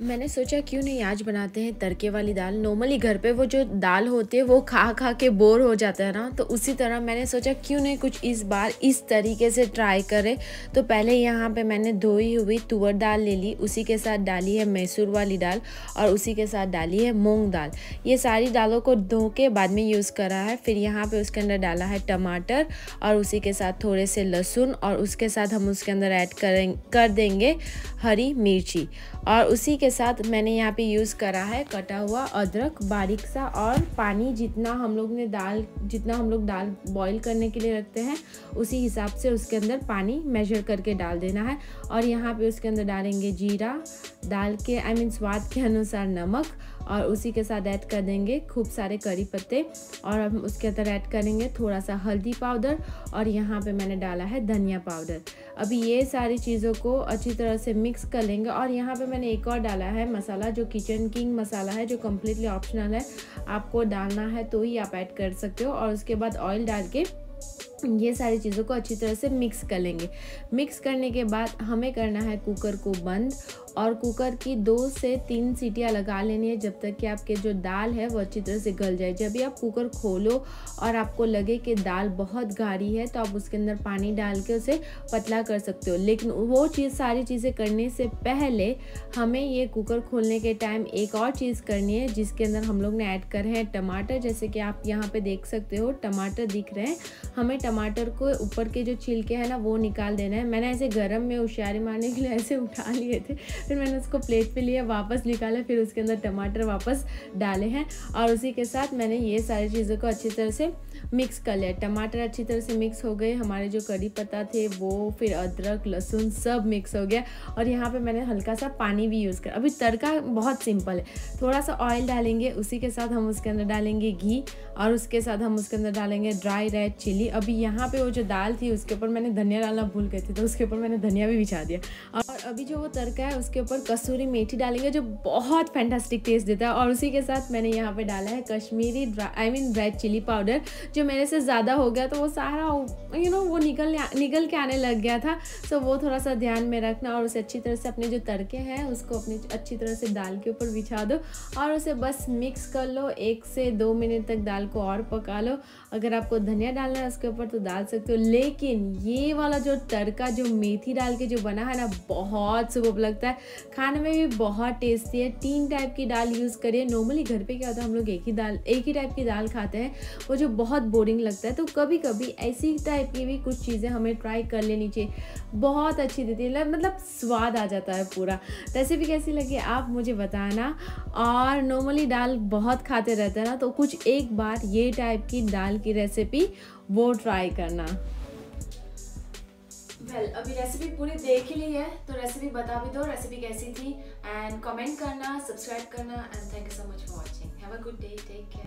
मैंने सोचा, क्यों नहीं आज बनाते हैं तड़के वाली दाल? नॉर्मली घर पे वो जो दाल होती है, वो खा खा के बोर हो जाता है ना? तो उसी तरह मैंने सोचा, क्यों नहीं कुछ इस बार इस तरीके से ट्राई करें? तो पहले यहाँ पे मैंने धोई हुई तुअर दाल ले ली, उसी के साथ डाली है मैसूर वाली दाल और उसी के साथ डाली है मूँग दाल। ये सारी दालों को धो के बाद में यूज़ करा है, फिर यहाँ पर उसके अंदर डाला है टमाटर और उसी के साथ थोड़े से लहसुन और उसके साथ हम उसके अंदर ऐड करें, कर देंगे हरी मिर्ची। और उसी के साथ मैंने यहाँ पे यूज़ करा है, कटा हुआ अदरक, बारीक सा और पानी जितना हम लोग ने दाल, जितना हम लोग दाल बॉईल करने के लिए रखते हैं, उसी हिसाब से उसके अंदर पानी मेजर करके डाल देना है। और यहाँ पे उसके अंदर डालेंगे जीरा, दाल के आई मीन स्वाद के अनुसार नमक, और उसी के साथ ऐड कर देंगे खूब सारे करी पत्ते। और हम उसके अंदर ऐड करेंगे थोड़ा सा हल्दी पाउडर, और यहाँ पे मैंने डाला है धनिया पाउडर। अभी ये सारी चीज़ों को अच्छी तरह से मिक्स कर लेंगे। और यहाँ पे मैंने एक और डाला है, मसाला जो किचन किंग मसाला है, जो कम्प्लीटली ऑप्शनल है, आपको डालना है तो ही आप ऐड कर सकते हो और उसके बाद ऑयल डाल के ये सारी चीज़ों को अच्छी तरह से मिक्स कर लेंगे। मिक्स करने के बाद हमें करना है कुकर को बंद और कुकर की दो से तीन सीटियाँ लगा लेनी है जब तक कि आपके जो दाल है वो अच्छी तरह से गल जाए। जब भी आप कुकर खोलो और आपको लगे कि दाल बहुत गाढ़ी है तो आप उसके अंदर पानी डाल के उसे पतला कर सकते हो। लेकिन वो चीज़ सारी चीज़ें करने से पहले हमें ये कुकर खोलने के टाइम एक और चीज़ करनी है जिसके अंदर हम लोग ने ऐड करे हैं टमाटर। जैसे कि आप यहाँ पर देख सकते हो, टमाटर दिख रहे हैं। हमें टमाटर को ऊपर के जो छिलके हैं ना, वो निकाल देना है। मैंने ऐसे गर्म में होशियारी मारने के लिए ऐसे उठा लिए थे। फिर मैंने उसको प्लेट पे लिया, वापस निकाला, फिर उसके अंदर टमाटर वापस डाले हैं। और उसी के साथ मैंने ये सारी चीज़ों को अच्छी तरह से मिक्स कर लिया। टमाटर अच्छी तरह से मिक्स हो गए, हमारे जो कड़ी पत्ता थे, वो, फिर अदरक, लहसुन सब मिक्स हो गया। और यहाँ पे मैंने हल्का सा पानी भी यूज़ कर, अभी तड़का बहुत सिंपल है। थोड़ा सा ऑयल डालेंगे, उसी के साथ हम उसके अंदर डालेंगे घी। और उसके साथ हम उसके अंदर डालेंगे ड्राई रेड चिली अभी यहाँ पे वो जो दाल थी उसके ऊपर मैंने धनिया डालना भूल गई थी तो उसके ऊपर मैंने धनिया भी बिछा दिया. और अभी जो वो तड़का है उसके ऊपर कसूरी मेथी डालेंगे जो बहुत फैंटास्टिक टेस्ट देता है. और उसी के साथ मैंने यहाँ पर डाला है Kashmiri I mean red chilli powder जो मेरे से ज़्यादा हो गया तो वो सारा यू you नो know, वो निकल निकल के आने लग गया था. सो वो थोड़ा सा ध्यान में रखना और उसे अच्छी तरह से अपने जो तड़के हैं उसको अपनी अच्छी तरह से दाल के ऊपर बिछा दो. और उसे बस मिक्स कर लो. एक से दो मिनट तक दाल को और पका लो। अगर आपको धनिया डालना है उसके ऊपर तो डाल सकते हो। लेकिन ये वाला जो तड़का, जो मेथी डाल के जो बना है ना, बहुत सुबह लगता है। खाने में भी बहुत टेस्टी है। तीन टाइप की दाल यूज़ करिए। नॉर्मली घर पे क्या होता है, हम लोग एक ही दाल, एक ही टाइप की दाल खाते हैं। वो जो बहुत बोरिंग लगता है। तो कभी कभी ऐसी टाइप की भी कुछ चीज़ें हमें ट्राई कर लेनी चाहिए। बहुत अच्छी देती है। मतलब स्वाद आ जाता है पूरा। रेसिपी कैसी लगी आप मुझे बताना। और नॉर्मली दाल बहुत खाते रहते हैं ना तो कुछ एक बार ये टाइप की दाल की रेसिपी वो ट्राई करना। वेल well, अभी रेसिपी पूरी देख ही ली है तो रेसिपी बता भी दो रेसिपी कैसी थी एंड कमेंट करना सब्सक्राइब करना and thank you so much for watching have a good day take care